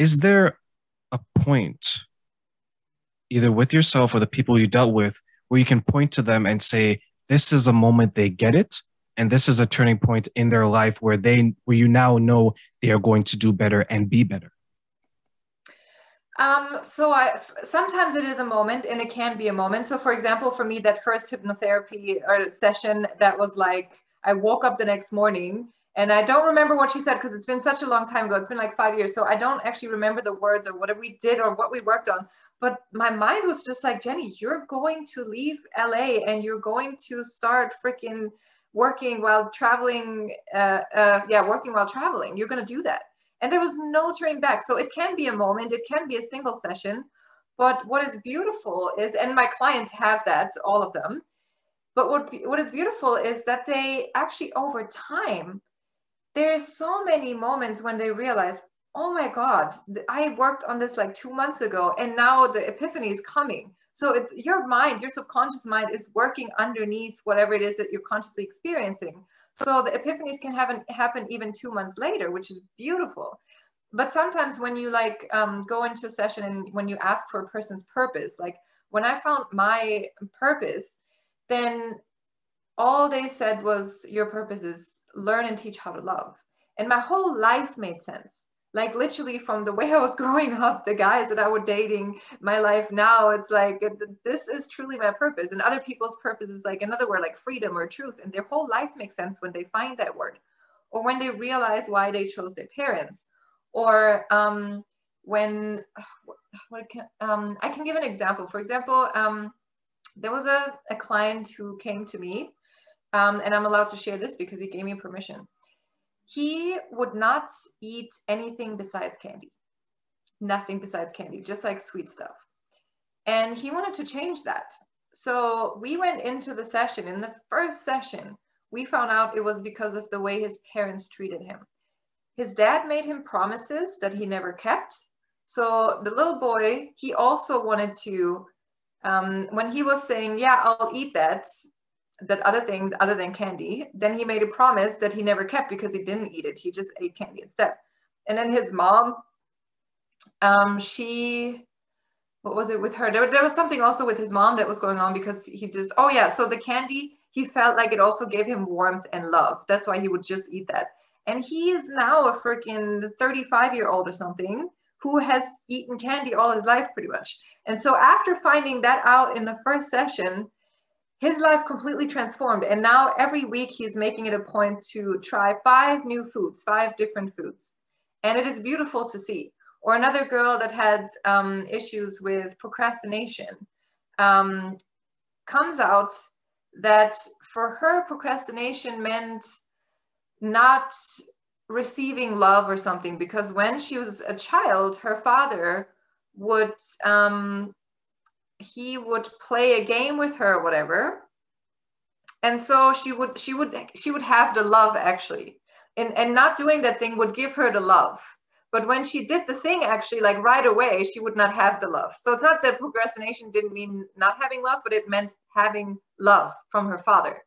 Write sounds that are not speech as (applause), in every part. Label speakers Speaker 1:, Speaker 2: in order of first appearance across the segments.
Speaker 1: is there a point, either with yourself or the people you dealt with, where you can point to them and say, this is a moment they get it, and this is a turning point in their life where they where you now know they are going to do better and be better
Speaker 2: um, so I sometimes it is a moment and it can be a moment. So for example, for me, that first hypnotherapy or session that was like I woke up the next morning and I don't remember what she said because it's been such a long time ago. It's been like five years. So I don't actually remember the words or what we did or what we worked on. But my mind was just like, Jenny, you're going to leave LA and you're going to start freaking working while traveling. Uh, uh, yeah, working while traveling. You're going to do that. And there was no turning back. So it can be a moment, it can be a single session. But what is beautiful is, and my clients have that, all of them. But what, what is beautiful is that they actually, over time, there's so many moments when they realize, oh my God, I worked on this like two months ago, and now the epiphany is coming. So it's your mind, your subconscious mind is working underneath whatever it is that you're consciously experiencing. So the epiphanies can happen happen even two months later, which is beautiful. But sometimes when you like um, go into a session and when you ask for a person's purpose, like when I found my purpose, then all they said was your purpose is learn and teach how to love. And my whole life made sense like literally from the way I was (laughs) growing up, the guys that I was dating, my life now, it's like this is truly my purpose. And other people's purpose is like another word, like freedom or truth. And their whole life makes sense when they find that word, or when they realize why they chose their parents, or um, when (sighs) what can um, I can give an example. For example, um, there was a, a client who came to me, um, and I'm allowed to share this because he gave me permission he would not eat anything besides candy, nothing besides candy, just like sweet stuff. And he wanted to change that. So we went into the session. In the first session, we found out it was because of the way his parents treated him. His dad made him promises that he never kept. So the little boy, he also wanted to, um, when he was saying, Yeah, I'll eat that, that other thing other than candy. Then he made a promise that he never kept because he didn't eat it. He just ate candy instead. And then his mom, um, she, what was it with her? There, there was something also with his mom that was going on because he just, oh yeah, so the candy, he felt like it also gave him warmth and love. That's why he would just eat that. And he is now a freaking 35 year old or something who has eaten candy all his life pretty much. And so after finding that out in the first session, his life completely transformed. And now every week he's making it a point to try five new foods, five different foods. And it is beautiful to see. Or another girl that had um, issues with procrastination um, comes out that for her, procrastination meant not receiving love or something because when she was a child, her father would um, he would play a game with her whatever. And so she would she would she would have the love actually. And and not doing that thing would give her the love. But when she did the thing actually like right away she would not have the love. So it's not that procrastination didn't mean not having love but it meant having love from her father.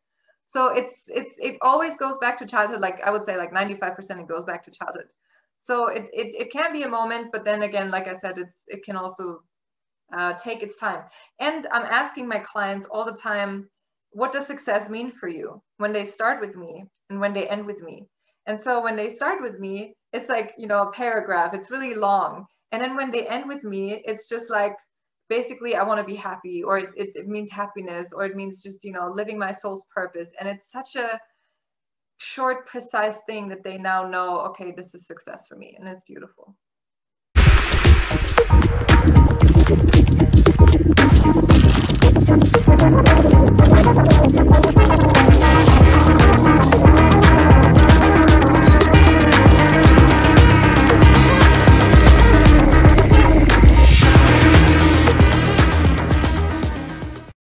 Speaker 2: So it's it's it always goes back to childhood like i would say like 95% it goes back to childhood. So it, it, it can be a moment but then again like i said it's it can also uh, take its time. And I'm asking my clients all the time, what does success mean for you when they start with me and when they end with me? And so when they start with me, it's like, you know, a paragraph, it's really long. And then when they end with me, it's just like, basically, I want to be happy, or it, it means happiness, or it means just, you know, living my soul's purpose. And it's such a short, precise thing that they now know, okay, this is success for me. And it's beautiful.